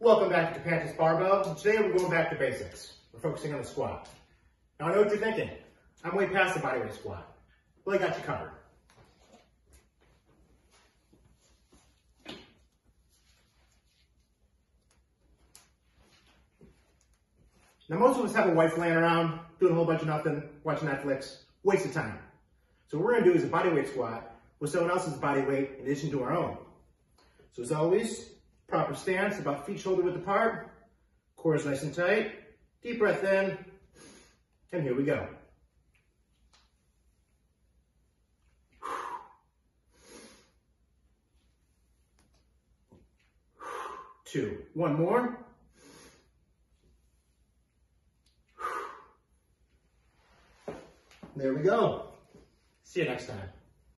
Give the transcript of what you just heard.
Welcome back to Kapantas Barbell. Today we're going back to basics. We're focusing on the squat. Now I know what you're thinking. I'm way past the bodyweight squat. Well, I got you covered. Now most of us have a wife laying around, doing a whole bunch of nothing, watching Netflix, waste of time. So what we're gonna do is a bodyweight squat with someone else's body weight in addition to our own. So as always, proper stance, about feet shoulder width apart, core is nice and tight, deep breath in, and here we go. Two, one more. There we go. See you next time.